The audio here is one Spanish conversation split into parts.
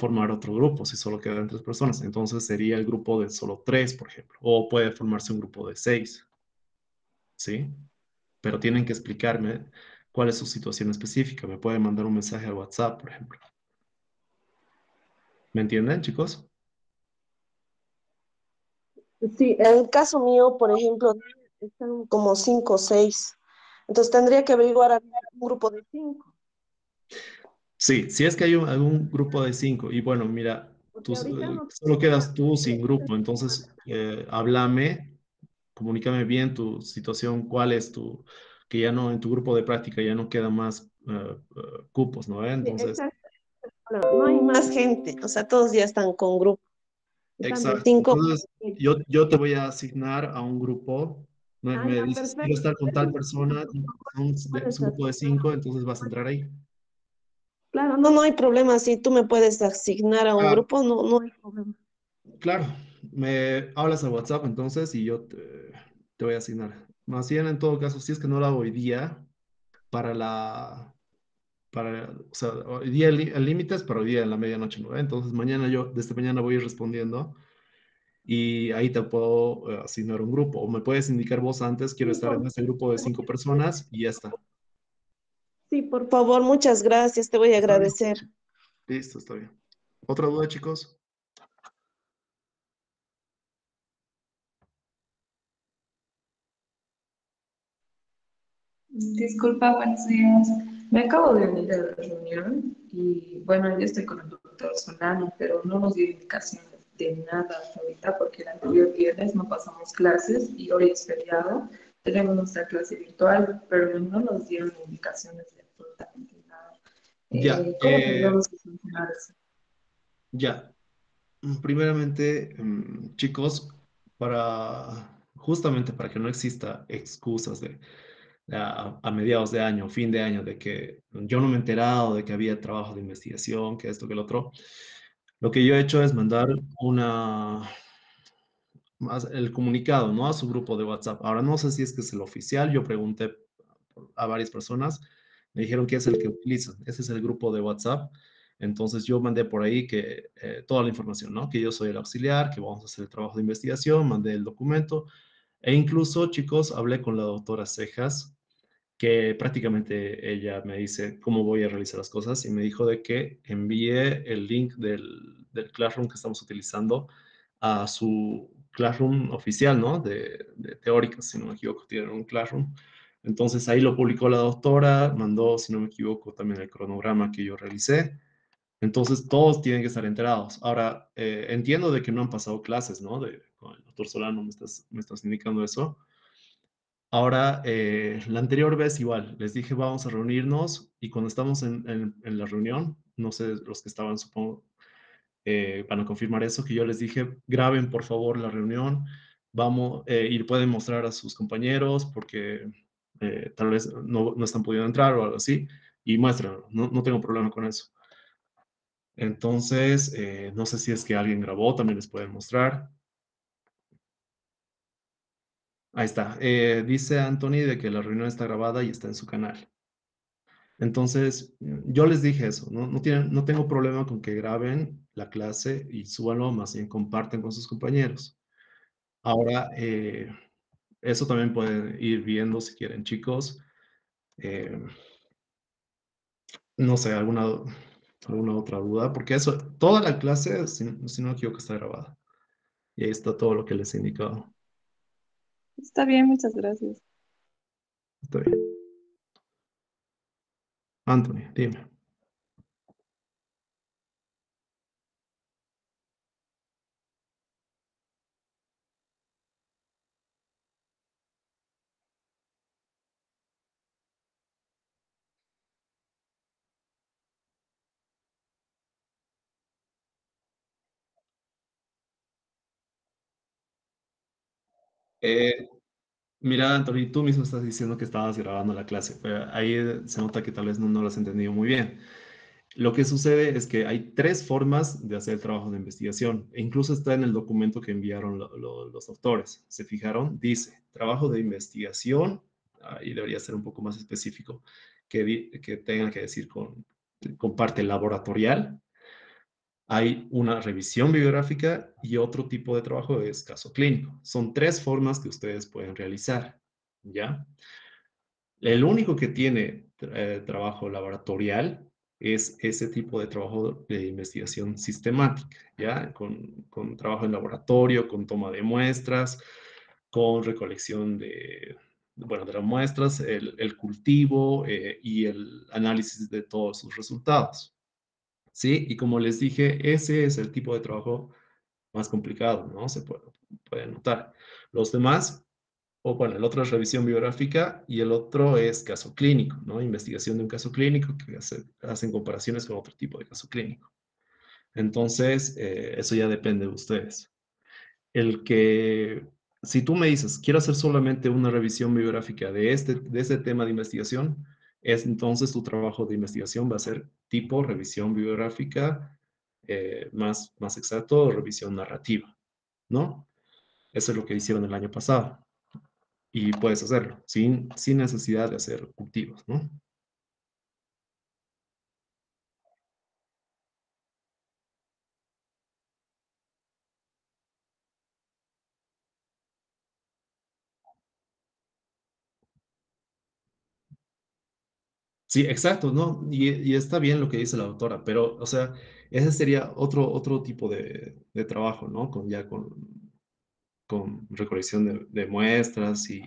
formar otro grupo si solo quedan tres personas. Entonces sería el grupo de solo tres, por ejemplo. O puede formarse un grupo de seis. ¿Sí? Pero tienen que explicarme cuál es su situación específica. Me pueden mandar un mensaje al WhatsApp, por ejemplo. ¿Me entienden, chicos? Sí, en el caso mío, por ejemplo, están como cinco o seis. Entonces tendría que averiguar un grupo de cinco. Sí, si es que hay un, algún grupo de cinco. Y bueno, mira, tú, eh, solo quedas tú sin grupo. Entonces, eh, háblame, comunícame bien tu situación, cuál es tu, que ya no, en tu grupo de práctica ya no quedan más eh, cupos, ¿no? Entonces... No, hay más gente, o sea, todos ya están con grupo. Exacto. Entonces, yo, yo te voy a asignar a un grupo. Me, me dices, quiero estar con tal persona, un, un grupo de cinco, entonces vas a entrar ahí. Claro, no, no hay problema. Si tú me puedes asignar a un ah. grupo, no, no hay problema. Claro, me hablas a WhatsApp entonces y yo te, te voy a asignar. Más bien, en todo caso, si es que no lo hago hoy día, para la, para, o sea, hoy día el límite es para hoy día en la medianoche, ¿no? Entonces mañana yo, desde mañana voy a ir respondiendo y ahí te puedo eh, asignar un grupo. O me puedes indicar vos antes, quiero estar en este grupo de cinco personas y ya está. Sí, por favor, muchas gracias, te voy a agradecer. Listo, está bien. ¿Otra duda, chicos? Disculpa, buenos días. Me acabo de unir a la reunión y bueno, yo estoy con el doctor Solano, pero no nos dio indicaciones de nada ahorita porque el anterior viernes no pasamos clases y hoy es feriado. Tenemos nuestra clase virtual, pero no nos dieron indicaciones de absolutamente nada. Ya, eh, ¿Cómo eh, eso? Ya. Primeramente, mm, chicos, para justamente para que no exista excusas de a, mediados de año, fin de año, de que yo no me he enterado de que había trabajo de investigación, que esto, que el otro. Lo que yo he hecho es mandar una, el comunicado, ¿no? A su grupo de WhatsApp. Ahora no sé si es que es el oficial, yo pregunté a varias personas, me dijeron que es el que utilizan, ese es el grupo de WhatsApp. Entonces yo mandé por ahí que eh, toda la información, ¿no? Que yo soy el auxiliar, que vamos a hacer el trabajo de investigación, mandé el documento. E incluso, chicos, hablé con la doctora Cejas, que prácticamente ella me dice cómo voy a realizar las cosas y me dijo de que envíe el link del, del Classroom que estamos utilizando a su Classroom oficial, ¿no? De, de si no me equivoco, tienen un Classroom. Entonces ahí lo publicó la doctora, mandó, si no me equivoco, también el cronograma que yo realicé. Entonces todos tienen que estar enterados. Ahora, eh, entiendo de que no han pasado clases, ¿no? De, con el doctor Solano me estás, me estás indicando eso. Ahora, eh, la anterior vez igual, les dije vamos a reunirnos y cuando estamos en, en, la reunión, no sé, los que estaban supongo eh, van a confirmar eso, que yo les dije graben por favor la reunión, vamos eh, y pueden mostrar a sus compañeros porque eh, tal vez no, no, están pudiendo entrar o algo así y muéstrenlo, no, no tengo problema con eso. Entonces, no sé si es que alguien grabó, también les pueden mostrar. Ahí está. Eh, dice Anthony de que la reunión está grabada y está en su canal. Entonces, yo les dije eso, no, no, tienen, no tengo problema con que graben la clase y súbanlo, más bien comparten con sus compañeros. Ahora, eh, eso también pueden ir viendo si quieren, chicos. Eh, no sé, alguna, alguna otra duda, porque eso, toda la clase, si, si no me equivoco, está grabada. Y ahí está todo lo que les he indicado. Está bien, muchas gracias. Está bien. Anthony, dime. Eh, mira, Anthony, tú mismo estás diciendo que estabas grabando la clase. Ahí se nota que tal vez no, no lo has entendido muy bien. Lo que sucede es que hay tres formas de hacer el trabajo de investigación. E incluso está en el documento que enviaron los autores. ¿Se fijaron? Dice, trabajo de investigación, ahí debería ser un poco más específico, que, que tenga que decir con, con parte laboratorial. Hay una revisión bibliográfica y otro tipo de trabajo es caso clínico. Son tres formas que ustedes pueden realizar, ¿ya? El único que tiene eh, trabajo laboratorial es ese tipo de trabajo de investigación sistemática, ¿ya? Con, con trabajo en laboratorio, con toma de muestras, con recolección de, bueno, de las muestras, el, cultivo eh, y el análisis de todos sus resultados. ¿Sí? Y como les dije, ese es el tipo de trabajo más complicado, ¿no? Se puede, puede notar. Los demás, o bueno, el otro es revisión biográfica y el otro es caso clínico, ¿no? Investigación de un caso clínico que hace, hacen comparaciones con otro tipo de caso clínico. Entonces, eh, eso ya depende de ustedes. El que, si tú me dices, quiero hacer solamente una revisión biográfica de este, de este tema de investigación, es entonces tu trabajo de investigación va a ser tipo revisión bibliográfica eh, más, más exacto revisión narrativa, ¿no? Eso es lo que hicieron el año pasado. Y puedes hacerlo sin, sin necesidad de hacer cultivos, ¿no? Sí, exacto, ¿no? Y, está bien lo que dice la autora, pero, o sea, ese sería otro, otro tipo de, trabajo, ¿no? Con, ya con, con recolección de, muestras y,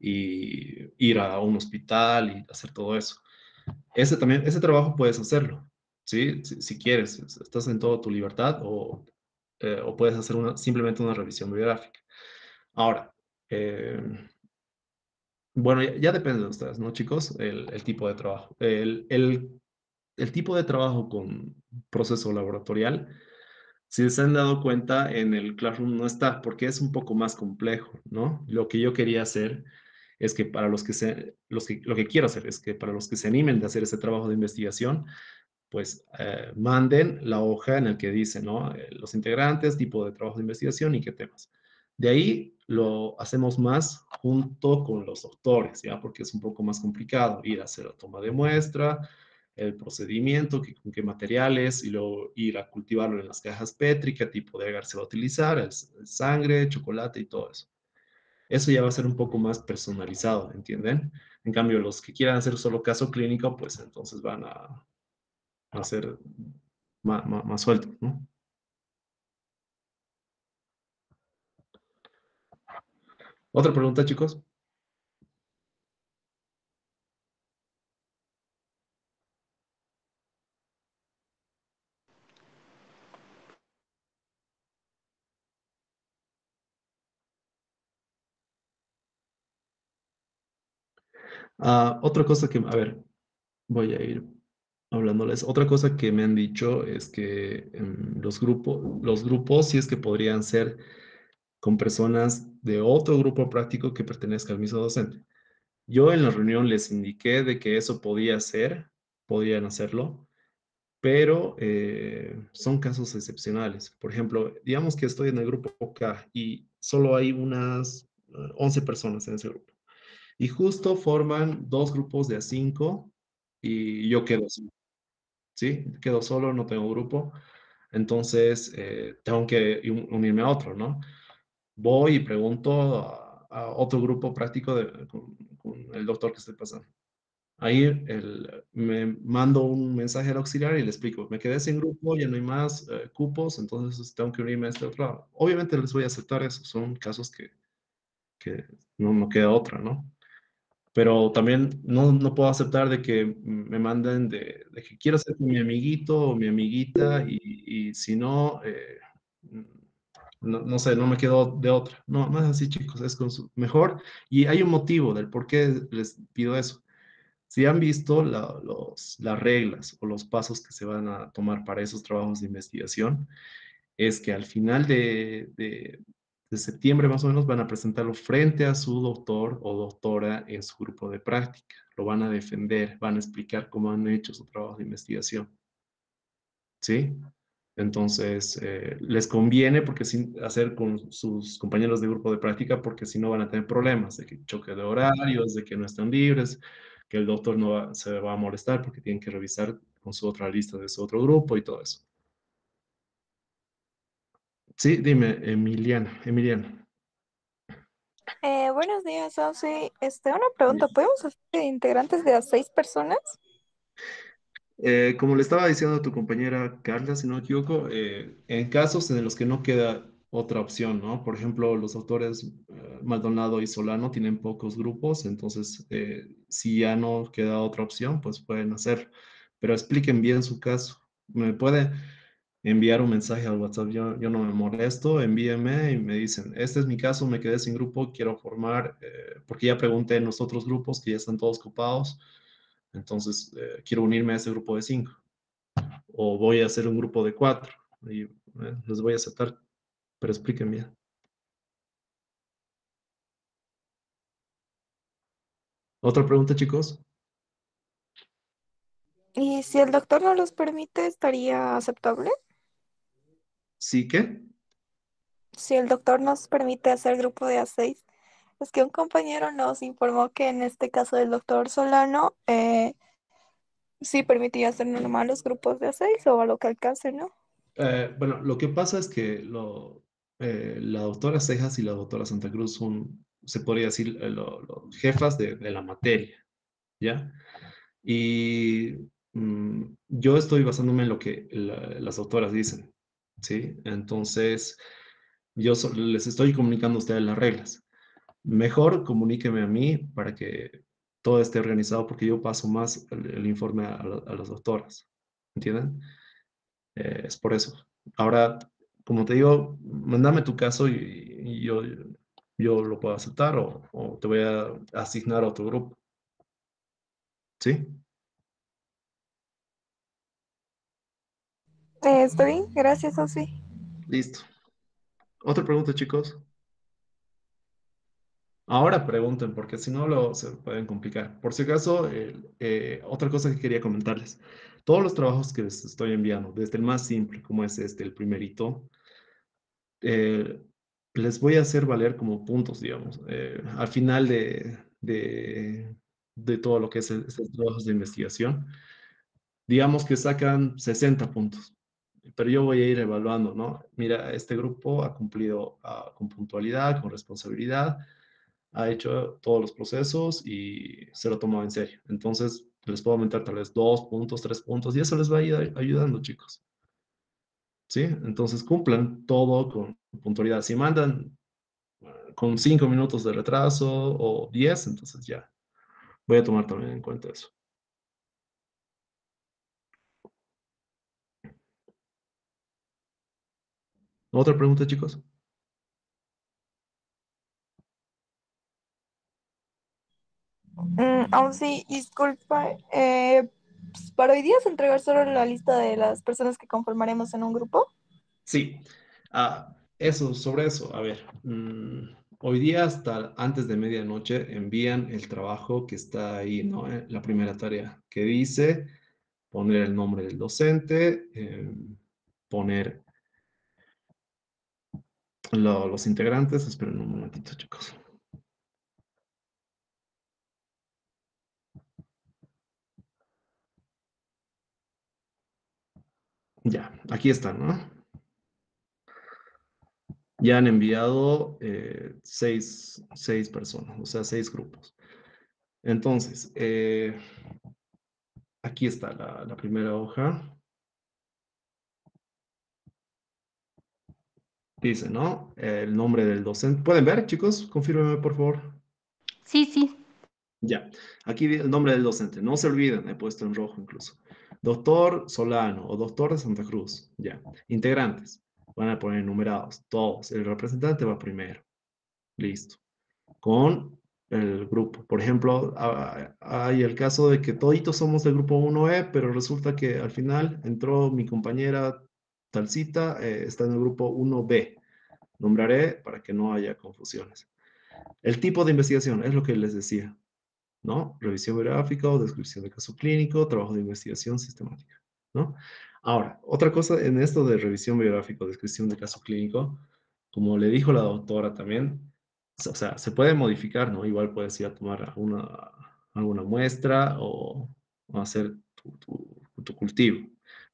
ir a un hospital y hacer todo eso. Ese también, ese trabajo puedes hacerlo, ¿sí? Si, quieres, estás en toda tu libertad o, eh, o puedes hacer una, simplemente una revisión biográfica. Ahora, eh, bueno, ya, depende de ustedes, ¿no, chicos? El, tipo de trabajo. El, tipo de trabajo con proceso laboratorial, si se han dado cuenta, en el Classroom no está, porque es un poco más complejo, ¿no? Lo que yo quería hacer es que para los que se, los que, lo que quiero hacer es que para los que se animen de hacer ese trabajo de investigación, pues eh, manden la hoja en el que dice, ¿no? Eh, los integrantes, tipo de trabajo de investigación y qué temas. De ahí lo hacemos más junto con los doctores, ¿ya? Porque es un poco más complicado ir a hacer la toma de muestra, el procedimiento, con qué materiales, y luego ir a cultivarlo en las cajas Petri, qué tipo de agar se va a utilizar, el, sangre, chocolate y todo eso. Eso ya va a ser un poco más personalizado, ¿entienden? En cambio, los que quieran hacer solo caso clínico, pues entonces van a, a ser más, más, más sueltos, ¿no? ¿Otra pregunta, chicos? Ah, otra cosa que, a ver, voy a ir hablándoles. Otra cosa que me han dicho es que los, grupos, los grupos, si es que podrían ser con personas de otro grupo práctico que pertenezca al mismo docente. Yo en la reunión les indiqué de que eso podía ser, podían hacerlo, pero eh, son casos excepcionales. Por ejemplo, digamos que estoy en el grupo K y solo hay unas 11 personas en ese grupo. Y justo forman dos grupos de a 5 y yo quedo solo. ¿Sí? Quedo solo, no tengo grupo. Entonces, eh, tengo que unirme a otro, ¿no? Voy y pregunto a, otro grupo práctico de, con, el doctor que estoy pasando. Ahí el, me mando un mensaje al auxiliar y le explico, me quedé sin grupo, ya no hay más eh, cupos, entonces tengo que unirme a este otro lado. Obviamente les voy a aceptar eso, son casos que, que no, no queda otra, ¿no? Pero también no, no puedo aceptar de que me manden de, de que quiero ser mi amiguito o mi amiguita y, y si no, eh, no, sé, no me quedo de otra. No, no es así, chicos, es con mejor. Y hay un motivo del por qué les pido eso. Si han visto las reglas o los pasos que se van a tomar para esos trabajos de investigación, es que al final de, de septiembre más o menos van a presentarlo frente a su doctor o doctora en su grupo de práctica. Lo van a defender, van a explicar cómo han hecho su trabajo de investigación. ¿Sí? Entonces, eh, les conviene porque sin hacer con sus compañeros de grupo de práctica, porque si no van a tener problemas de que choque de horarios, de que no están libres, que el doctor no se va a molestar porque tienen que revisar con su otra lista de su otro grupo y todo eso. Sí, dime, Emiliana, Emiliana. Eh, buenos días, sí. Este, una pregunta, ¿podemos hacer integrantes de a seis personas? Eh, como le estaba diciendo a tu compañera Carla, si no me equivoco, eh, en casos en los que no queda otra opción, ¿no? Por ejemplo, los autores Maldonado y Solano tienen pocos grupos, entonces si ya no queda otra opción, pues pueden hacer, pero expliquen bien su caso. Me puede enviar un mensaje al WhatsApp, yo, yo no me molesto, envíenme y me dicen, este es mi caso, me quedé sin grupo, quiero formar, eh, porque ya pregunté en los otros grupos que ya están todos ocupados, entonces eh, quiero unirme a ese grupo de cinco, o voy a hacer un grupo de cuatro, y eh, les voy a aceptar, pero explíquenme bien. ¿Otra pregunta, chicos? ¿Y si el doctor no los permite, estaría aceptable? ¿Sí qué? Si el doctor nos permite hacer grupo de A6, es que un compañero nos informó que en este caso del doctor Solano, eh, sí permitía hacer normal grupos de A6 o a lo que alcance, ¿no? Eh, bueno, lo que pasa es que eh, la doctora Cejas y la doctora Santa Cruz son, se podría decir, jefas de, de, la materia, ¿ya? Y mm, yo estoy basándome en lo que las doctoras dicen. ¿sí? Entonces, yo les estoy comunicando a ustedes las reglas. Mejor comuníqueme a mí para que todo esté organizado porque yo paso más el, informe a, las doctoras, ¿entienden? Eh, es por eso. Ahora, como te digo, mándame tu caso y, yo, yo lo puedo aceptar o, o, te voy a asignar a otro grupo. ¿Sí? Eh, estoy bien, gracias, Osi. Listo. Otra pregunta, chicos. Ahora pregunten, porque si no lo, se pueden complicar. Por si acaso, eh, otra cosa que quería comentarles. Todos los trabajos que les estoy enviando, desde el más simple, como es este, el primerito, eh, les voy a hacer valer como puntos, digamos, al final de, de, de, todo lo que es estos trabajos de investigación. Digamos que sacan 60 puntos pero yo voy a ir evaluando, ¿no? Mira, este grupo ha cumplido ah, con puntualidad, con responsabilidad, ha hecho todos los procesos y se lo ha en serio. Entonces, les puedo aumentar tal vez dos puntos, tres puntos, y eso les va a ir ayudando, chicos. ¿Sí? Entonces, cumplan todo con puntualidad. Si mandan ah, con cinco minutos de retraso o diez, entonces ya. Voy a tomar también en cuenta eso. ¿Otra pregunta, chicos? Mm, aún sí, disculpa. Eh, pues, ¿Para hoy día se entregar solo la lista de las personas que conformaremos en un grupo? Sí. Ah, eso, sobre eso. A ver, mm, hoy día hasta antes de medianoche envían el trabajo que está ahí, ¿no? Eh, la primera tarea que dice poner el nombre del docente, em, poner los integrantes, esperen un momentito, chicos. Ya, aquí están, ¿no? Ya han enviado eh, seis, personas, o sea, seis grupos. Entonces, eh, aquí está la, la primera hoja. Dice, ¿no? El nombre del docente. ¿Pueden ver, chicos? Confírmenme, por favor. Sí, sí. Ya. Aquí el nombre del docente. No se olviden, he puesto en rojo incluso. Doctor Solano o doctor de Santa Cruz. Ya. Integrantes. Van a poner numerados. Todos. El representante va primero. Listo. Con el grupo. Por ejemplo, hay el caso de que toditos somos del grupo 1E, pero resulta que al final entró mi compañera tal cita eh, está en el grupo 1B. Nombraré para que no haya confusiones. El tipo de investigación es lo que les decía, ¿no? Revisión biográfica o descripción de caso clínico, trabajo de investigación sistemática, ¿no? Ahora, otra cosa en esto de revisión biográfica o descripción de caso clínico, como le dijo la doctora también, o sea, se puede modificar, ¿no? Igual puedes ir a tomar alguna muestra o, hacer tu cultivo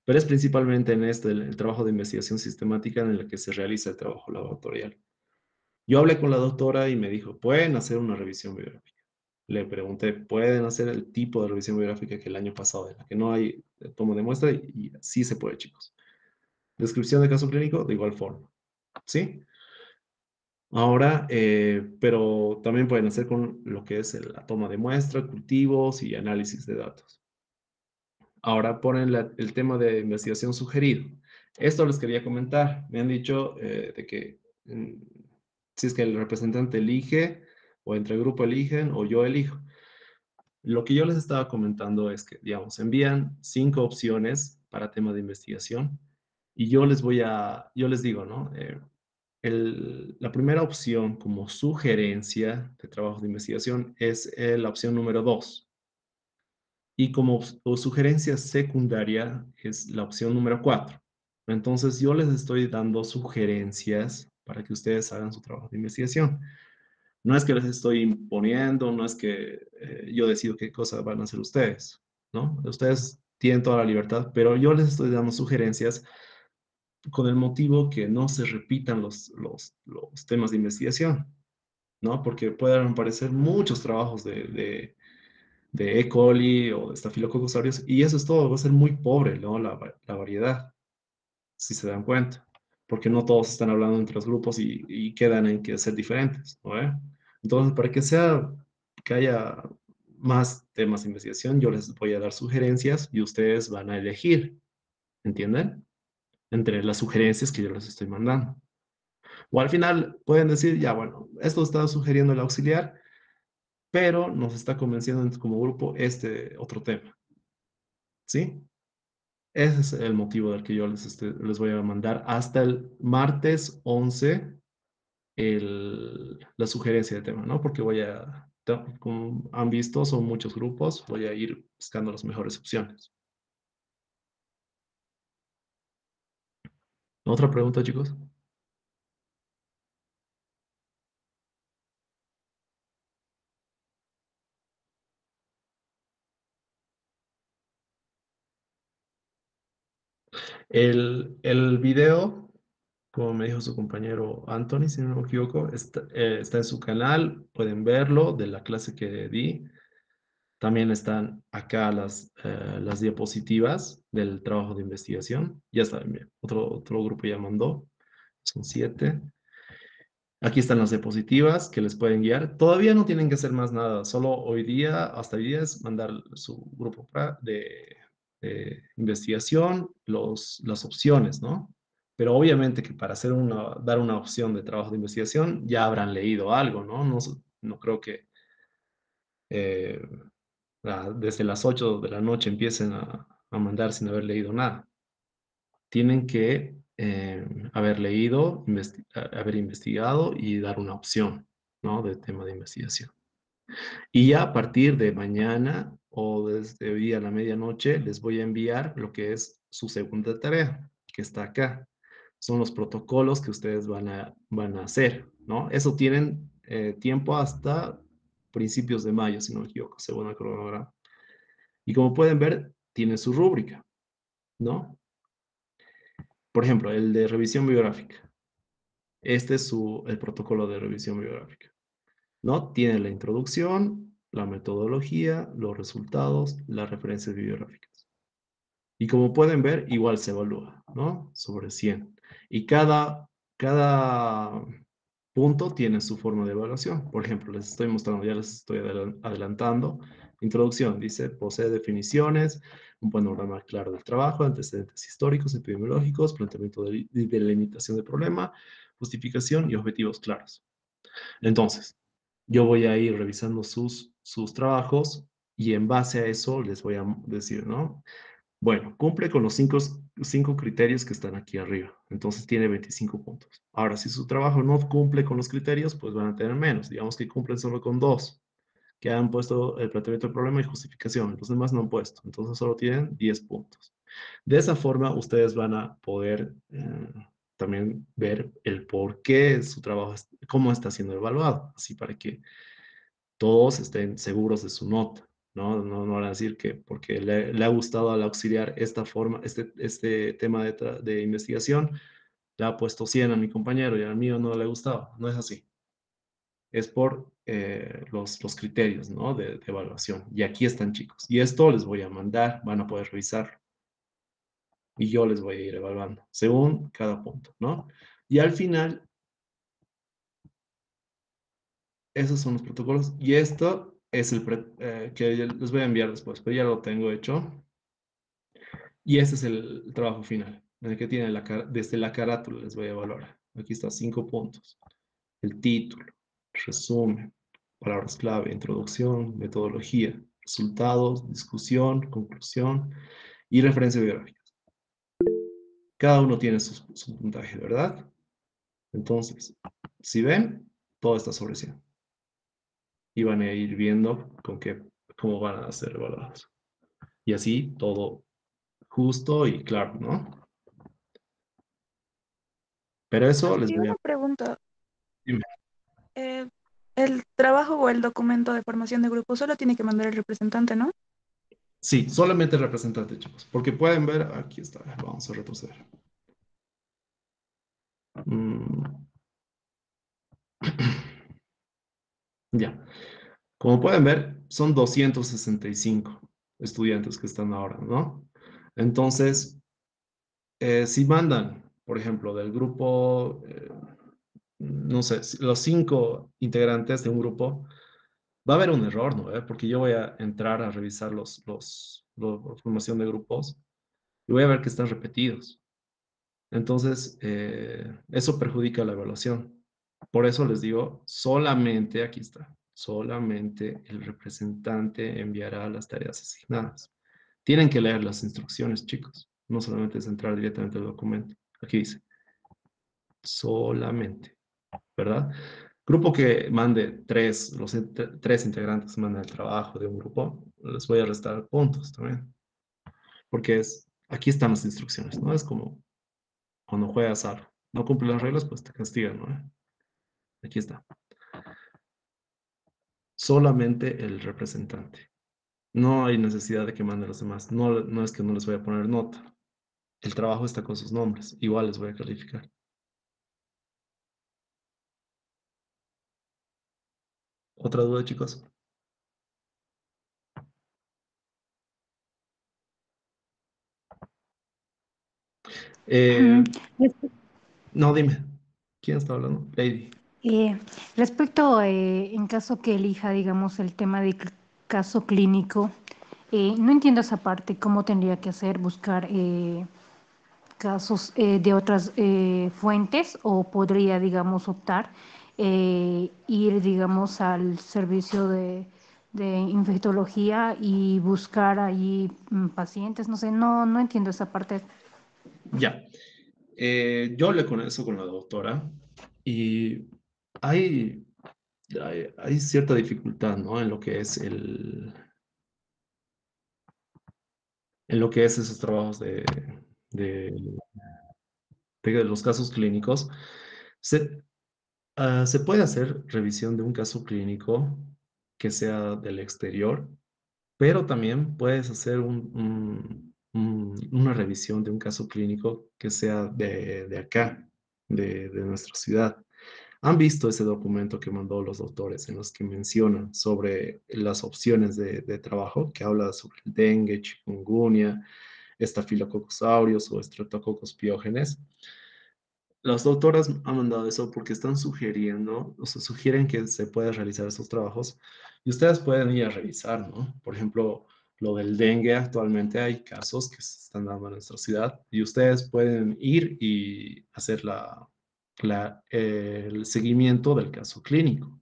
pero es principalmente en este, el, trabajo de investigación sistemática en el que se realiza el trabajo laboratorial. Yo hablé con la doctora y me dijo, pueden hacer una revisión biográfica. Le pregunté, ¿pueden hacer el tipo de revisión biográfica que el año pasado, en la que no hay eh, toma de muestra? Y, sí se puede, chicos. Descripción de caso clínico, de igual forma. ¿Sí? Ahora, eh, pero también pueden hacer con lo que es la toma de muestra, cultivos y análisis de datos. Ahora ponen el tema de investigación sugerido. Esto les quería comentar. Me han dicho eh, de que mm, si es que el representante elige, o entre el grupo eligen, o yo elijo. Lo que yo les estaba comentando es que, digamos, envían cinco opciones para tema de investigación y yo les voy a, yo les digo, ¿no? Eh, la primera opción como sugerencia de trabajo de investigación es eh, la opción número dos. Y como sugerencia secundaria es la opción número cuatro. Entonces yo les estoy dando sugerencias para que ustedes hagan su trabajo de investigación. No es que les estoy imponiendo, no es que eh, yo decido qué cosas van a hacer ustedes, ¿no? Ustedes tienen toda la libertad, pero yo les estoy dando sugerencias con el motivo que no se repitan los, los, los temas de investigación, ¿no? Porque pueden aparecer muchos trabajos de, de, de E. coli o de Staphylococcus aureus y eso es todo, va a ser muy pobre, ¿no? La, la variedad, si se dan cuenta porque no todos están hablando entre los grupos y, quedan en que ser diferentes, ¿no? Entonces, para que sea, que haya más temas de investigación, yo les voy a dar sugerencias y ustedes van a elegir, ¿entienden? Entre las sugerencias que yo les estoy mandando. O al final pueden decir, ya bueno, esto está sugiriendo el auxiliar, pero nos está convenciendo como grupo este otro tema. ¿Sí? Ese es el motivo del que yo les, este, les voy a mandar hasta el martes 11 la sugerencia de tema, ¿no? Porque voy a, como han visto, son muchos grupos, voy a ir buscando las mejores opciones. ¿Otra pregunta, chicos? El, el video, como me dijo su compañero Anthony, si no me equivoco, está, eh, está en su canal, pueden verlo de la clase que di. También están acá las, eh, las diapositivas del trabajo de investigación. Ya está, bien. Otro, otro grupo ya mandó. Son siete. Aquí están las diapositivas que les pueden guiar. Todavía no tienen que hacer más nada. Solo hoy día, hasta hoy día, es mandar su grupo de, eh, investigación, los, las opciones, ¿no? Pero obviamente que para hacer una, dar una opción de trabajo de investigación ya habrán leído algo, ¿no? No, no creo que eh, desde las 8 de la noche empiecen a, a mandar sin haber leído nada. Tienen que eh, haber leído, haber investigado y dar una opción, ¿no? De tema de investigación. Y ya a partir de mañana o desde hoy a la medianoche les voy a enviar lo que es su segunda tarea, que está acá. Son los protocolos que ustedes van a, van a hacer, ¿no? Eso tienen eh, tiempo hasta principios de mayo, si no me equivoco, según el cronograma. Y como pueden ver, tiene su rúbrica, ¿no? Por ejemplo, el de revisión biográfica. Este es su, el protocolo de revisión biográfica. ¿no? Tiene la introducción, la metodología, los resultados, las referencias bibliográficas. Y como pueden ver, igual se evalúa, ¿no? Sobre 100. Y cada, cada punto tiene su forma de evaluación. Por ejemplo, les estoy mostrando, ya les estoy adelantando. Introducción, dice, posee definiciones, un panorama claro del trabajo, antecedentes históricos, epidemiológicos, planteamiento de, de limitación del problema, justificación y objetivos claros. Entonces, yo voy a ir revisando sus, sus trabajos y en base a eso les voy a decir, ¿no? Bueno, cumple con los cinco, cinco criterios que están aquí arriba. Entonces tiene 25 puntos. Ahora, si su trabajo no cumple con los criterios, pues van a tener menos. Digamos que cumplen solo con dos, que han puesto el planteamiento del problema y justificación. Los demás no han puesto. Entonces solo tienen 10 puntos. De esa forma, ustedes van a poder eh, también ver el por qué su trabajo, cómo está siendo evaluado, así para que todos estén seguros de su nota, ¿no? No, no van a decir que porque le, ha gustado al auxiliar esta forma, este, este tema de, investigación, le ha puesto 100 a mi compañero y al mío no le ha gustado. No es así. Es por eh, los, los criterios. De, de evaluación. Y aquí están, chicos. Y esto les voy a mandar, van a poder revisar. Y yo les voy a ir evaluando según cada punto, ¿no? Y al final, esos son los protocolos. Y esto es el eh, que les voy a enviar después, pero ya lo tengo hecho. Y este es el trabajo final, en el que tiene la, desde la carátula les voy a evaluar. Aquí está, cinco puntos. El título, resumen, palabras clave, introducción, metodología, resultados, discusión, conclusión y referencia biográfica. Cada uno tiene su, su puntaje, ¿verdad? Entonces, si ven, todo está sobre 100 y van a ir viendo con qué, cómo van a ser evaluados. Y así todo justo y claro, ¿no? Pero eso les voy a... una pregunta. Dime. Eh, el trabajo o el documento de formación de grupo solo tiene que mandar el representante, ¿no? Sí, solamente el representante, chicos. Porque pueden ver, aquí está, vamos a retroceder. Mm. Ya. Como pueden ver, son 265 estudiantes que están ahora, ¿no? Entonces, eh, si mandan, por ejemplo, del grupo, eh, no sé, los cinco integrantes de un grupo, va a haber un error, ¿no? Porque yo voy a entrar a revisar los, los, la formación de grupos y voy a ver que están repetidos. Entonces, eh, eso perjudica la evaluación. Por eso les digo, solamente, aquí está, solamente el representante enviará las tareas asignadas. Tienen que leer las instrucciones, chicos. No solamente es entrar directamente al documento. Aquí dice, solamente, ¿verdad? Grupo que mande tres, los tres integrantes manden el trabajo de un grupo, les voy a restar puntos también. Porque es, aquí están las instrucciones, ¿no? Es como cuando juegas algo. No cumple las reglas, pues te castigan, ¿no? Aquí está. Solamente el representante. No hay necesidad de que mande a los demás. No, no es que no les voy a poner nota. El trabajo está con sus nombres. Igual les voy a calificar. ¿Otra duda, chicos? Eh, no, dime. ¿Quién está hablando? Lady. Eh, respecto, eh, en caso que elija, digamos, el tema de caso clínico, eh, no entiendo esa parte, cómo tendría que hacer, buscar casos de otras fuentes o podría, digamos, optar, ir, digamos, al servicio de, de infectología y buscar ahí mm, pacientes, no sé, no, no entiendo esa parte. Ya, yo le con eso con la doctora y hay, cierta dificultad. En lo que es el... En lo que es esos trabajos de, los casos clínicos. Se, ah, se puede hacer revisión de un caso clínico que sea del exterior, pero también puedes hacer un, una revisión de un caso clínico que sea de, acá, de, nuestra ciudad. Han visto ese documento que mandó los doctores en los que mencionan sobre las opciones de, trabajo, que habla sobre el dengue, chikungunya, estafilococcus aureus o streptococcus piógenes. Las doctoras han mandado eso porque están sugiriendo, o sea, sugieren que se pueda realizar esos trabajos y ustedes pueden ir a revisar, ¿no? Por ejemplo, lo del dengue, actualmente hay casos que se están dando en nuestra ciudad y ustedes pueden ir y hacer la, el seguimiento del caso clínico.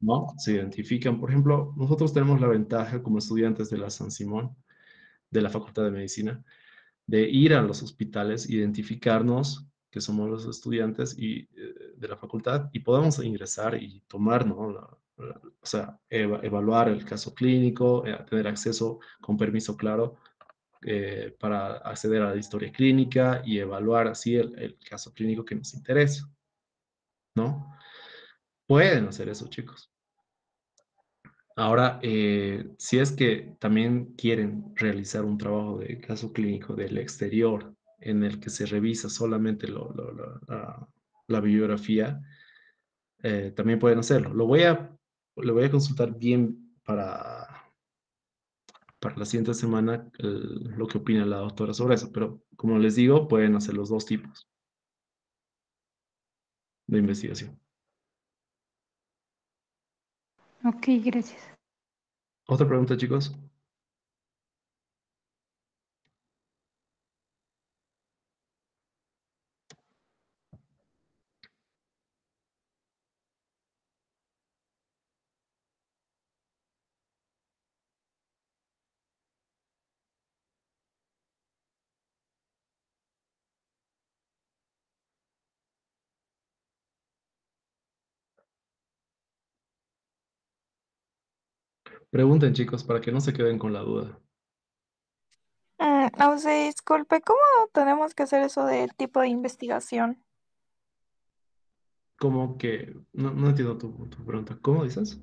¿no? Se identifican, por ejemplo, nosotros tenemos la ventaja como estudiantes de la San Simón, de la Facultad de Medicina, de ir a los hospitales, identificarnos que somos los estudiantes y, eh, de la facultad y podemos ingresar y tomar, ¿no? o sea, evaluar el caso clínico, eh, tener acceso con permiso claro eh, para acceder a la historia clínica y evaluar así el, caso clínico que nos interesa. ¿No? Pueden hacer eso, chicos. Ahora, eh, si es que también quieren realizar un trabajo de caso clínico del exterior en el que se revisa solamente lo, la, la, bibliografía, eh, también pueden hacerlo. Lo voy a, lo voy a consultar bien para, para la siguiente semana lo que opina la doctora sobre eso, pero como les digo, pueden hacer los dos tipos de investigación. Ok, gracias. ¿Otra pregunta, chicos? Pregunten, chicos, para que no se queden con la duda. Mm, no sé, disculpe, ¿cómo tenemos que hacer eso del tipo de investigación? ¿Cómo que? No, no entiendo tu, pregunta. ¿Cómo dices?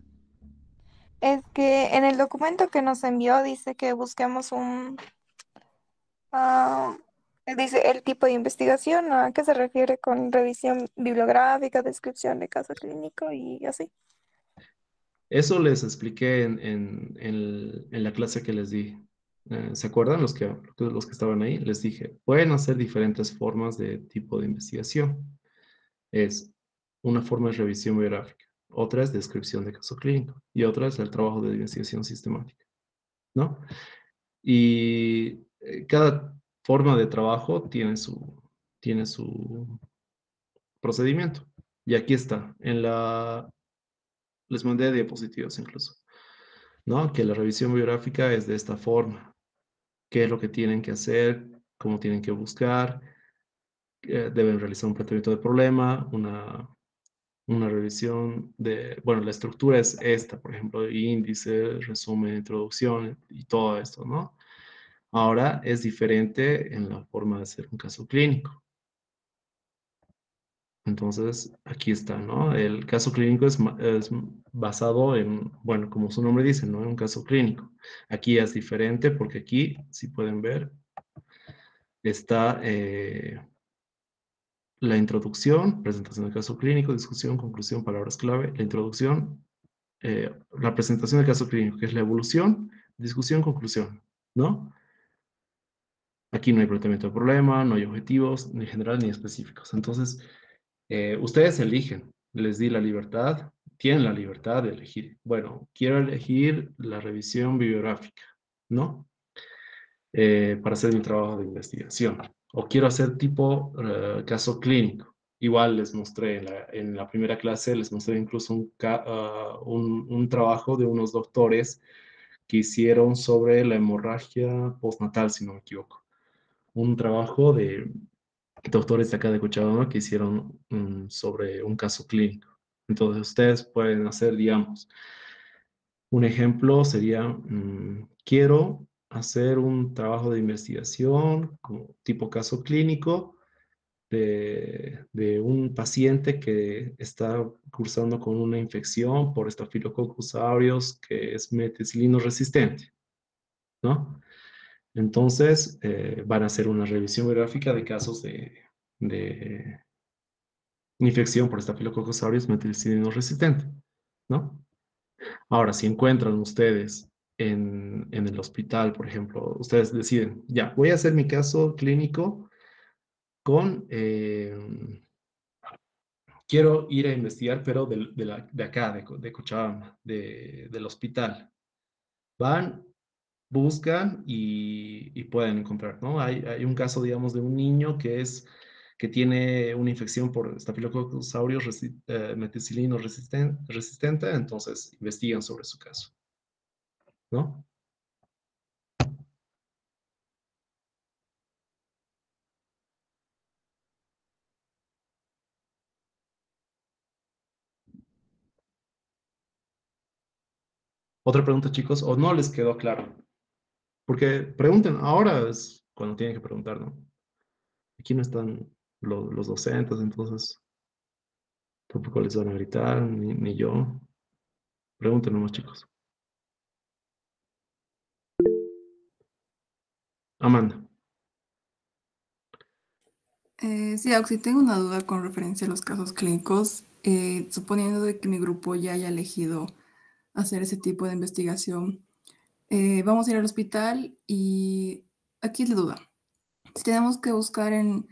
Es que en el documento que nos envió dice que busquemos un... Ah, dice el tipo de investigación, ¿a qué se refiere con revisión bibliográfica, descripción de caso clínico y así? Eso les expliqué en, la clase que les di. Eh, ¿Se acuerdan los que, los que estaban ahí? Les dije, pueden hacer diferentes formas de tipo de investigación. Es una forma de revisión biográfica, otra es descripción de caso clínico y otra es el trabajo de investigación sistemática. ¿No? Y eh, cada forma de trabajo tiene su, tiene su procedimiento. Y aquí está, en la les mandé diapositivas incluso, ¿no? Que la revisión biográfica es de esta forma. ¿Qué es lo que tienen que hacer? ¿Cómo tienen que buscar? Eh, deben realizar un planteamiento de problema, una, una revisión de, bueno, la estructura es esta, por ejemplo, índice, resumen, introducción y todo esto, ¿no? Ahora es diferente en la forma de hacer un caso clínico. Entonces, aquí está, ¿no? El caso clínico es, basado en, bueno, como su nombre dice, ¿no? En un caso clínico. Aquí es diferente porque aquí, si pueden ver, está eh, la introducción, presentación del caso clínico, discusión, conclusión, palabras clave, la introducción, eh, la presentación del caso clínico, que es la evolución, discusión, conclusión, ¿no? Aquí no hay planteamiento de problema, no hay objetivos, ni general ni específicos. Entonces, eh, ustedes eligen, les di la libertad, tienen la libertad de elegir. Bueno, quiero elegir la revisión bibliográfica, ¿no? Eh, para hacer mi trabajo de investigación. O quiero hacer tipo eh, caso clínico. Igual les mostré en la, primera clase, les mostré incluso ah, un, un, trabajo de unos doctores que hicieron sobre la hemorragia postnatal, si no me equivoco. Un trabajo de doctores de acá de Cochabamba que hicieron mm, sobre un caso clínico. Entonces ustedes pueden hacer, digamos, un ejemplo sería, mm, quiero hacer un trabajo de investigación como tipo caso clínico de, de, un paciente que está cursando con una infección por Staphylococcus aureus que es meticilino resistente, ¿no? Entonces, eh, van a hacer una revisión biográfica de casos de, infección por Staphylococcus aureus resistente, ¿no? Ahora, si encuentran ustedes en, el hospital, por ejemplo, ustedes deciden, ya, voy a hacer mi caso clínico con, eh, quiero ir a investigar, pero de, acá, de, de Cochabamba, del hospital. Van, buscan y, pueden encontrar, ¿no? Hay, un caso, digamos, de un niño que es que tiene una infección por Staphylococcus aureus eh, meticilino resistente, entonces investigan sobre su caso, ¿no? Otra pregunta, chicos, o no les quedó claro. Porque pregunten, ahora es cuando tienen que preguntar, ¿no? Aquí no están los, docentes, entonces tampoco les van a gritar, ni, yo. Pregunten nomás, chicos. Amanda. Eh, sí, Auxi, tengo una duda con referencia a los casos clínicos. Eh, suponiendo de que mi grupo ya haya elegido hacer ese tipo de investigación, eh, vamos a ir al hospital y aquí es la duda. Si tenemos que buscar en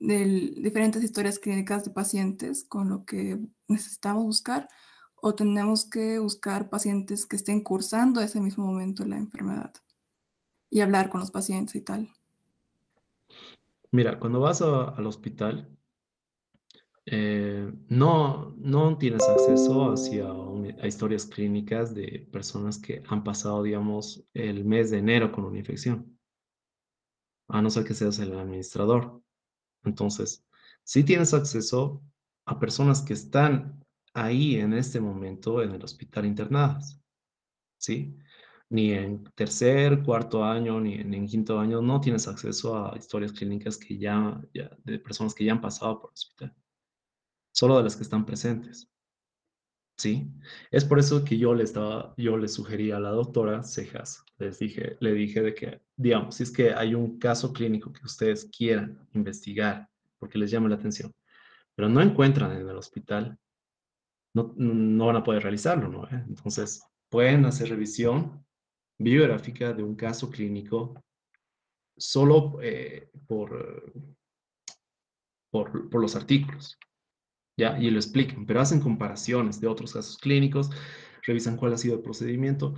diferentes historias clínicas de pacientes con lo que necesitamos buscar o tenemos que buscar pacientes que estén cursando ese mismo momento la enfermedad y hablar con los pacientes y tal. Mira, cuando vas al hospital, eh, no, no tienes acceso hacia a historias clínicas de personas que han pasado, digamos, el mes de enero con una infección, a no ser que seas el administrador. Entonces, sí tienes acceso a personas que están ahí en este momento en el hospital internadas, ¿sí? Ni en tercer, cuarto año, ni en, quinto año, no tienes acceso a historias clínicas que ya, ya, de personas que ya han pasado por el hospital, solo de las que están presentes. ¿Sí? Es por eso que yo le, estaba, yo le sugerí a la doctora Cejas, les dije, le dije de que, digamos, si es que hay un caso clínico que ustedes quieran investigar, porque les llama la atención, pero no encuentran en el hospital, no, no van a poder realizarlo, ¿no? ¿Eh? Entonces, pueden hacer revisión biográfica de un caso clínico solo eh, por, por, por los artículos. Y lo explican, pero hacen comparaciones de otros casos clínicos, revisan cuál ha sido el procedimiento.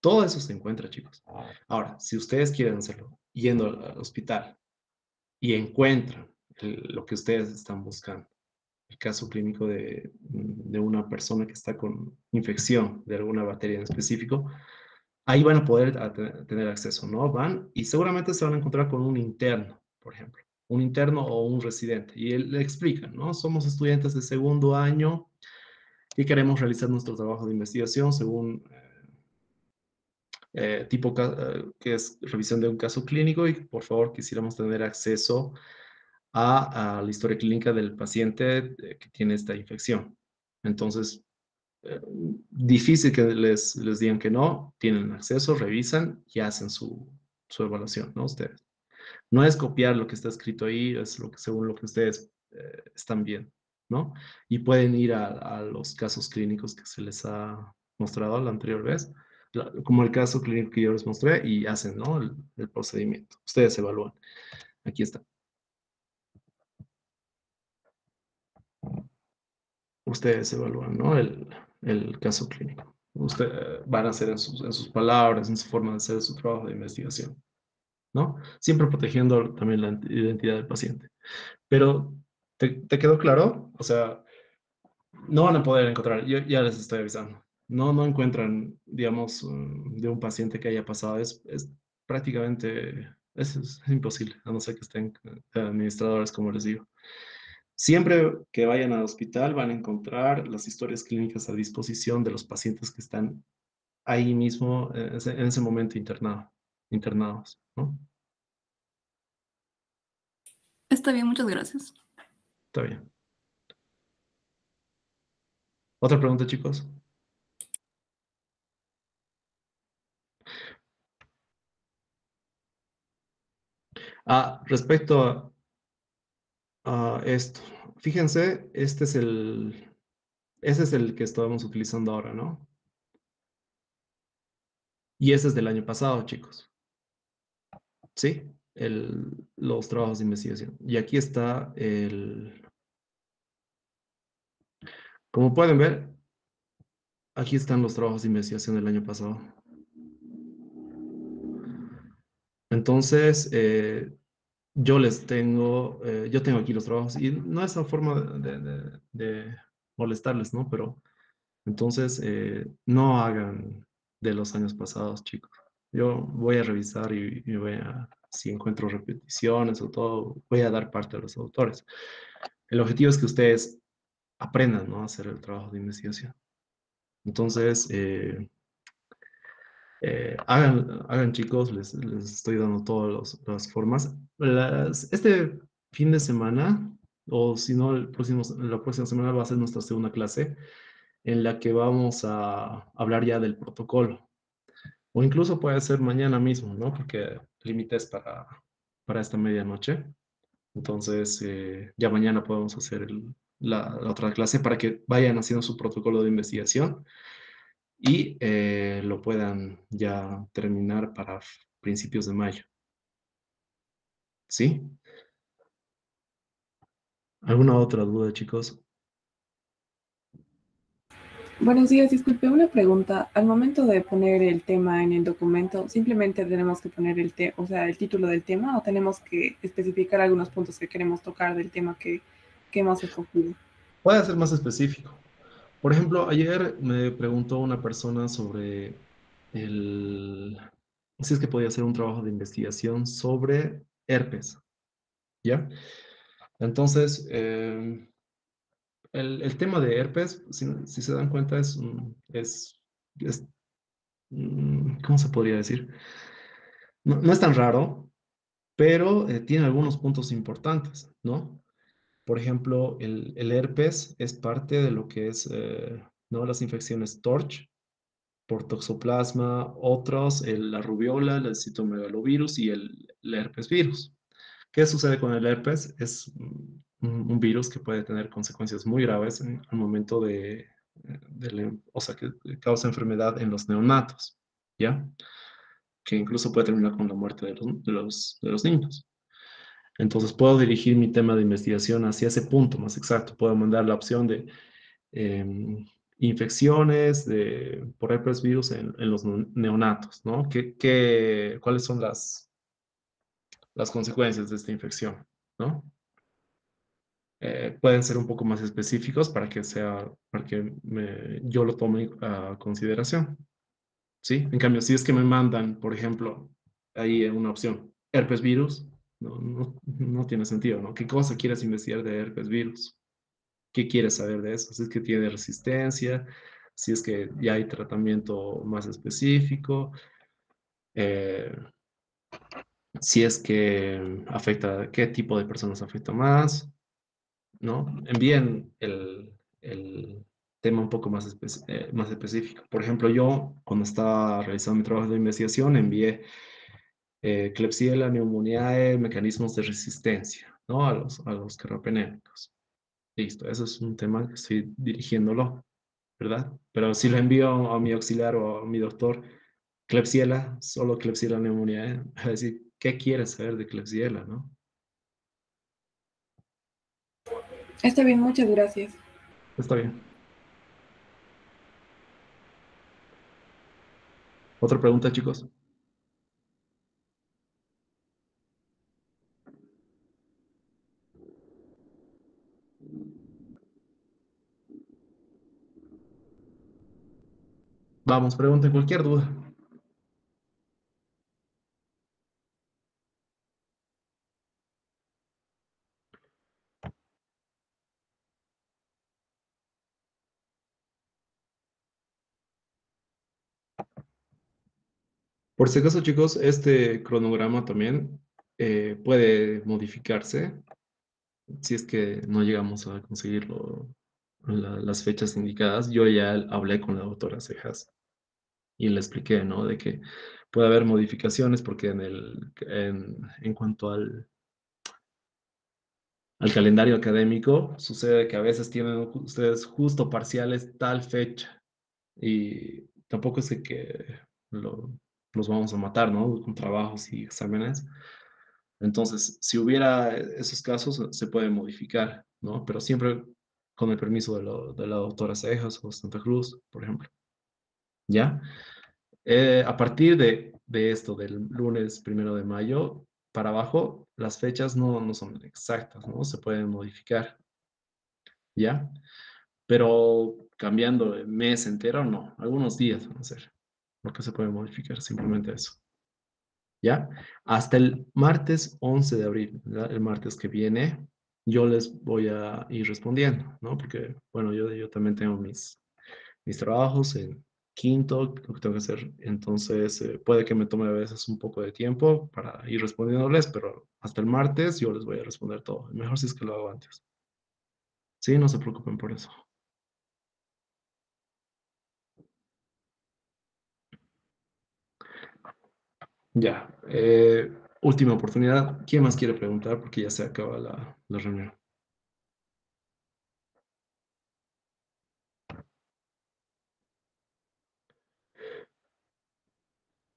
Todo eso se encuentra, chicos. Ahora, si ustedes quieren hacerlo yendo al hospital y encuentran lo que ustedes están buscando, el caso clínico de, de, una persona que está con infección de alguna bacteria en específico, ahí van a poder tener acceso, ¿no? Van y seguramente se van a encontrar con un interno, por ejemplo un interno o un residente. Y él le explica, ¿no? Somos estudiantes de segundo año y queremos realizar nuestro trabajo de investigación según eh, eh, tipo eh, que es revisión de un caso clínico y por favor quisiéramos tener acceso a, la historia clínica del paciente que tiene esta infección. Entonces, difícil que les, les digan que no, tienen acceso, revisan y hacen su, su evaluación, ¿no? Ustedes. No es copiar lo que está escrito ahí, es lo que, según lo que ustedes eh, están viendo, ¿no? Y pueden ir a, los casos clínicos que se les ha mostrado la anterior vez, como el caso clínico que yo les mostré, y hacen, ¿no? El, procedimiento. Ustedes evalúan. Aquí está. Ustedes evalúan, ¿no? El, caso clínico. Ustedes van a hacer sus, en sus palabras, en su forma de hacer su trabajo de investigación. ¿No? Siempre protegiendo también la identidad del paciente. Pero, ¿te, quedó claro? O sea, no van a poder encontrar, yo ya les estoy avisando, no, no encuentran, digamos, mm, de un paciente que haya pasado, es, es prácticamente, es, imposible, a no ser que estén administradores, como les digo. Siempre que vayan al hospital van a encontrar las historias clínicas a disposición de los pacientes que están ahí mismo, ese, en ese momento internado internados, ¿no? Está bien, muchas gracias. Está bien. ¿Otra pregunta, chicos? Ah, respecto a, esto, fíjense, este es el, ese es el que estamos utilizando ahora, ¿no? Y ese es del año pasado, chicos. ¿Sí? El, los trabajos de investigación. Y aquí está el... Como pueden ver, aquí están los trabajos de investigación del año pasado. Entonces, eh, yo les tengo, eh, yo tengo aquí los trabajos y no es forma de, de, molestarles, ¿no? Pero entonces, eh, no hagan de los años pasados, chicos. Yo voy a revisar y, voy a, si encuentro repeticiones o todo, voy a dar parte a los autores. El objetivo es que ustedes aprendan ¿no? a hacer el trabajo de investigación. Entonces, eh, eh, hagan, hagan chicos, les, les estoy dando todas las formas. este fin de semana, o si no, el próximo, la próxima semana va a ser nuestra segunda clase en la que vamos a hablar ya del protocolo o incluso puede ser mañana mismo, ¿no? Porque límites para, para esta medianoche. Entonces, eh, ya mañana podemos hacer la, otra clase para que vayan haciendo su protocolo de investigación y eh, lo puedan ya terminar para principios de mayo. ¿Sí? ¿Alguna otra duda, chicos? Buenos días, disculpe una pregunta. Al momento de poner el tema en el documento, ¿simplemente tenemos que poner el, o sea, el título del tema o tenemos que especificar algunos puntos que queremos tocar del tema que, que hemos escogido? Puede ser más específico. Por ejemplo, ayer me preguntó una persona sobre el, si es que podía hacer un trabajo de investigación sobre herpes. ¿Ya? Entonces, eh, el, tema de herpes, si, se dan cuenta, es, es, mm, ¿cómo se podría decir? No, es tan raro, pero eh, tiene algunos puntos importantes, ¿no? Por ejemplo, el, herpes es parte de lo que es, eh, ¿no? Las infecciones TORCH, por toxoplasma, otros, la rubiola, el citomegalovirus y el, el herpes virus. ¿Qué sucede con el herpes? Es un, virus que puede tener consecuencias muy graves en, al momento de, o sea, que causa enfermedad en los neonatos, ¿ya? Que incluso puede terminar con la muerte de los, niños. Entonces puedo dirigir mi tema de investigación hacia ese punto más exacto. Puedo mandar la opción de em, infecciones de, por herpes virus en, los neonatos, ¿no? ¿Qué, qué, cuáles son las, las consecuencias de esta infección, ¿no? Eh, pueden ser un poco más específicos para que sea, para que yo lo tome a consideración. ¿Sí? En cambio, si es que me mandan, por ejemplo, ahí una opción, herpes virus, no, no, no tiene sentido, ¿no? ¿Qué cosa quieres investigar de herpes virus? ¿Qué quieres saber de eso? Si es que tiene resistencia, si es que ya hay tratamiento más específico, eh, si es que afecta, qué tipo de personas afecta más, ¿no? Envíen el, tema un poco más, eh, más específico. Por ejemplo, yo cuando estaba realizando mi trabajo de investigación envié eh, Klebsiella pneumoniae, mecanismos de resistencia, ¿no? A los, a los. Listo, eso es un tema que estoy dirigiéndolo, ¿verdad? Pero si lo envío a mi auxiliar o a mi doctor, Klebsiella, solo Klebsiella pneumoniae, a decir, ¿qué quieres saber de Klebsiella, no? Está bien, muchas gracias. Está bien. ¿Otra pregunta, chicos? Vamos, pregunten cualquier duda. Por si acaso, chicos, este cronograma también eh, puede modificarse si es que no llegamos a conseguir las fechas indicadas. Yo ya hablé con la doctora Cejas y le expliqué, ¿no? De que puede haber modificaciones porque en, el, en, cuanto al, al calendario académico, sucede que a veces tienen ustedes justo parciales tal fecha y tampoco es que lo, los vamos a matar, ¿no? Con trabajos y exámenes. Entonces, si hubiera esos casos, se puede modificar, ¿no? Pero siempre con el permiso de, la doctora Cejas o Santa Cruz, por ejemplo. ¿Ya? Eh, a partir de, esto, del lunes primero de mayo para abajo, las fechas no, no son exactas, ¿no? Se pueden modificar. ¿Ya? Pero cambiando el mes entero, no. Algunos días van a ser lo que se puede modificar, simplemente eso. ¿Ya? Hasta el martes 11 de abril, el martes que viene, yo les voy a ir respondiendo, ¿no? Porque, bueno, yo, yo también tengo mis, mis trabajos en quinto, lo que tengo que hacer. Entonces, eh, puede que me tome a veces un poco de tiempo para ir respondiéndoles, pero hasta el martes yo les voy a responder todo. Mejor si es que lo hago antes. Sí, no se preocupen por eso. Ya. Eh, última oportunidad. ¿Quién más quiere preguntar? Porque ya se acaba la, reunión.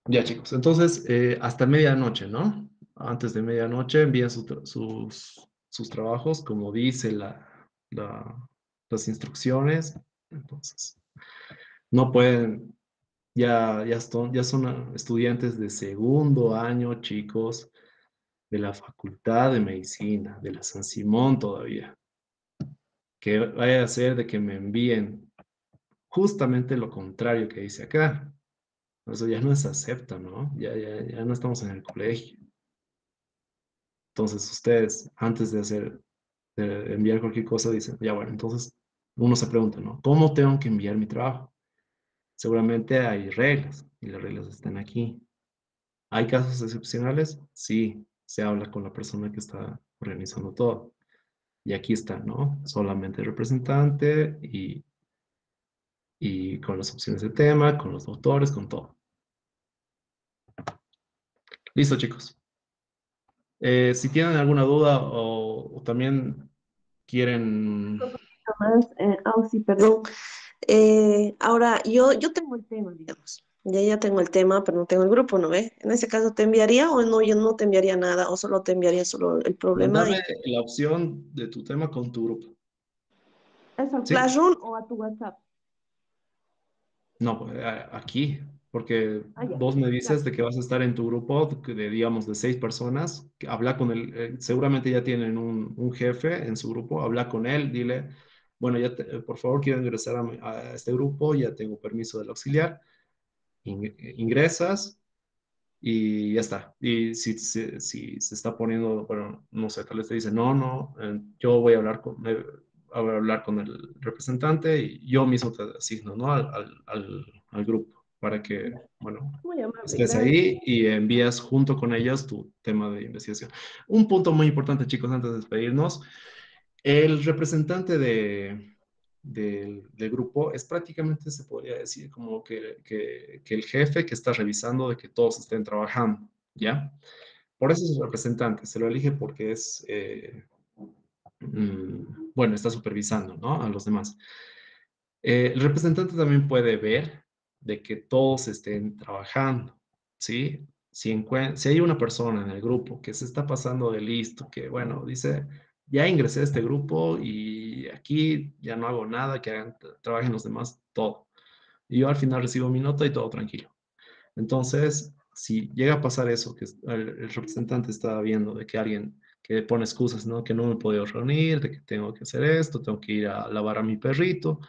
Ya, chicos. Entonces, eh, hasta medianoche, ¿no? Antes de medianoche envían sus, sus trabajos, como dice la, las instrucciones. Entonces, no pueden, ya, ya, son, ya son estudiantes de segundo año, chicos, de la Facultad de Medicina, de la San Simón todavía. Que vaya a ser de que me envíen justamente lo contrario que dice acá. Eso ya no se acepta, ¿no? Ya, ya, ya no estamos en el colegio. Entonces ustedes, antes de hacer, de enviar cualquier cosa, dicen, ya bueno, entonces uno se pregunta, ¿no? ¿Cómo tengo que enviar mi trabajo? Seguramente hay reglas y las reglas están aquí. ¿Hay casos excepcionales? Sí, se habla con la persona que está organizando todo. Y aquí está, ¿no? Solamente el representante y, y con las opciones de tema, con los autores, con todo. Listo, chicos. Eh, si tienen alguna duda o, también quieren... Más, eh, oh, sí, perdón. Eh, ahora, yo, yo tengo el tema, digamos. Ya, ya tengo el tema, pero no tengo el grupo, ¿no ve? En ese caso, ¿te enviaría o no? Yo no te enviaría nada, o solo te enviaría solo el problema. Dame la opción de tu tema con tu grupo. ¿Es al Classroom o a tu WhatsApp? No, pues, aquí, porque ah, vos me dices de que vas a estar en tu grupo de, digamos, de seis personas, habla con él, eh, seguramente ya tienen un, un, jefe en su grupo, habla con él, dile, bueno, ya por favor quiero ingresar a, este grupo, ya tengo permiso del auxiliar, ingresas y ya está. Y si, si, si, se está poniendo, bueno, no sé, tal vez te dice, no, no, eh, yo voy a hablar con, a hablar con el representante y yo mismo te asigno, ¿no? al, al, al grupo para que, bueno, estés ahí y envías junto con ellas tu tema de investigación. Un punto muy importante, chicos, antes de despedirnos. El representante de, del, grupo es prácticamente, se podría decir, como que, que, el jefe que está revisando de que todos estén trabajando, ¿ya? Por eso es el representante, se lo elige porque es, eh, mm, bueno, está supervisando, ¿no? A los demás. Eh, el representante también puede ver de que todos estén trabajando, ¿sí? Si, si hay una persona en el grupo que se está pasando de listo, que bueno, dice, ya ingresé a este grupo y aquí ya no hago nada, que hagan, trabajen los demás, todo. Y yo al final recibo mi nota y todo tranquilo. Entonces, si llega a pasar eso, que el, representante está viendo de que alguien que pone excusas, ¿no? Que no me puedo reunir, de que tengo que hacer esto, tengo que ir a lavar a mi perrito,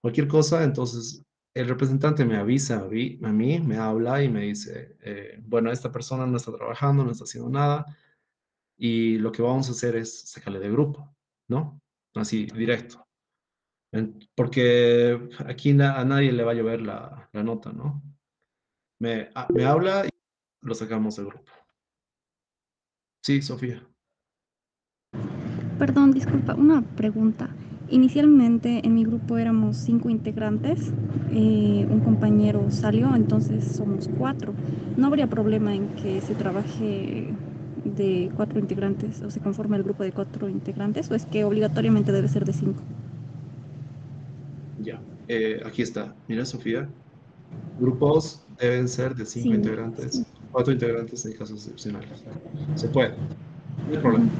cualquier cosa, entonces el representante me avisa a mí, me habla y me dice, eh, bueno, esta persona no está trabajando, no está haciendo nada, y lo que vamos a hacer es sacarle de grupo, ¿no? Así, directo. Porque aquí a nadie le va a llover la, nota, ¿no? Me, ah, me habla y lo sacamos del grupo. Sí, Sofía. Perdón, disculpa, una pregunta. Inicialmente en mi grupo éramos cinco integrantes, eh, un compañero salió, entonces somos cuatro. No habría problema en que se trabaje de cuatro integrantes o se conforme el grupo de cuatro integrantes o es que obligatoriamente debe ser de cinco. Ya, eh, aquí está. Mira, Sofía. Grupos deben ser de cinco integrantes, cuatro integrantes en casos excepcionales. Se puede, no hay problema.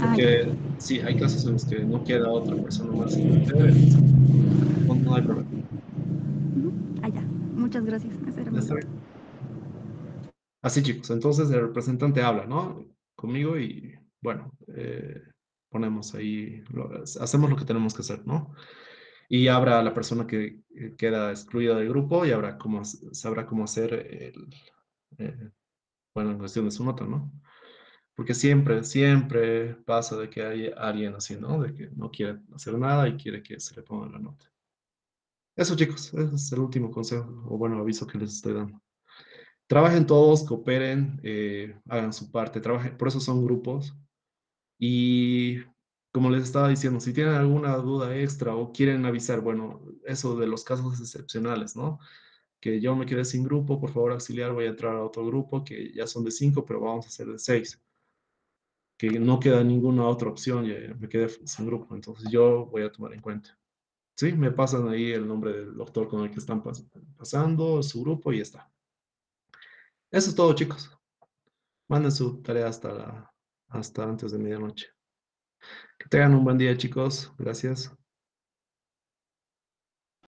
Porque sí, hay casos en los que no queda otra persona más no, no hay problema. Ah, ya. Muchas gracias. Así chicos, entonces el representante habla, ¿no? Conmigo y bueno, eh, ponemos ahí, hacemos lo que tenemos que hacer, ¿no? Y habrá la persona que eh, queda excluida del grupo y habrá cómo, sabrá cómo hacer el, eh, bueno, en cuestión de su nota, ¿no? Porque siempre, siempre pasa de que hay alguien así, ¿no? De que no quiere hacer nada y quiere que se le ponga la nota. Eso, chicos, ese es el último consejo o bueno, aviso que les estoy dando. Trabajen todos, cooperen, eh, hagan su parte, trabajen, por eso son grupos. Y como les estaba diciendo, si tienen alguna duda extra o quieren avisar, bueno, eso de los casos excepcionales, ¿no? que yo me quedé sin grupo, por favor auxiliar, voy a entrar a otro grupo que ya son de cinco, pero vamos a hacer de seis. Que no queda ninguna otra opción, ya me quedé sin grupo, entonces yo voy a tomar en cuenta. Sí, me pasan ahí el nombre del doctor con el que están pasando, su grupo y ya está. Eso es todo, chicos. Manden su tarea hasta, hasta antes de medianoche. Que tengan un buen día, chicos. Gracias.